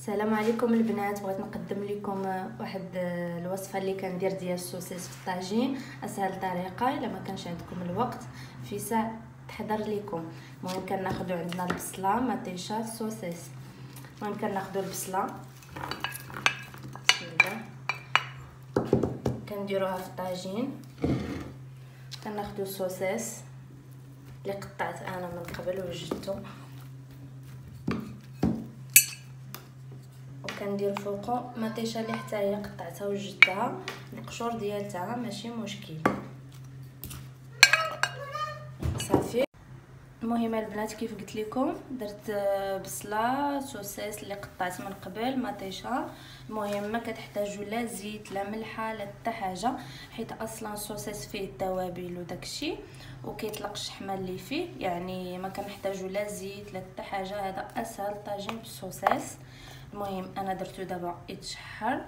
السلام عليكم البنات بغيت نقدم لكم واحد الوصفة اللي كندير ديال السوسيس في الطاجين. أسهل طريقة إلا ما كانش عندكم الوقت في ساعه تحضر لكم. المهم كناخذوا عندنا البصلة مطيشه سوسيس المهم كناخذوا البصلة. بسم الله. كنديروها في الطاجين. كناخذوا السوسيس اللي قطعت أنا من قبل وجدته كندير فوقو مطيشه اللي حتى هي قطعتها وجدتها القشور ديالتها ماشي مشكل. صافي. المهم البنات كيف قلت لكم درت بصلة سوسيس اللي قطعت من قبل مطيشه المهم ما كتحتاجوا لا زيت لا ملحة لا حتى حاجة حيت أصلا السوسيس فيه التوابل وداكشي وكيطلق الشحمه اللي فيه. يعني ما كنحتاجوا لا زيت لا حتى حاجة هذا أسهل طاجين بالسوسيس المهم أنا درتو دابا يتشحر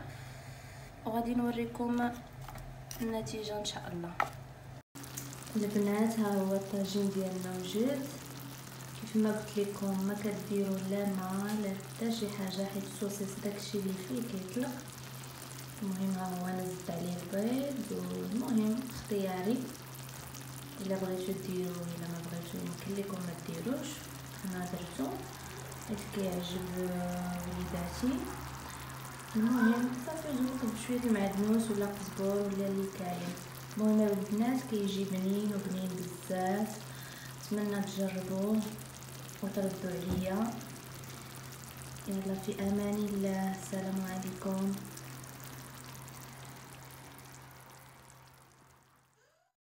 وغادي نوريكم النتيجة إن شاء الله. البنات ها هو الطاجين ديالنا وجد كيف ما قلت لكم ما كديروا لا ماء لا حتى شي حاجة حيت الصوصيص داكشي اللي فيه كيطلق. المهم ها هو أنا زدت عليه البيض. والمهم اختياري. إلا بغيتو ديروا إلا ما بغيتو يمكن لكم ما ديروش. أنا درتو. حيت كيعجب وليداتي المهم صافي نزوقو بشويه المعدنوس ولا قزبور ولا اللي كاين المهم البنات كيجي بنين وبنين بزاف نتمنى تجربوه وتردوا عليا يلا في أمان الله السلام عليكم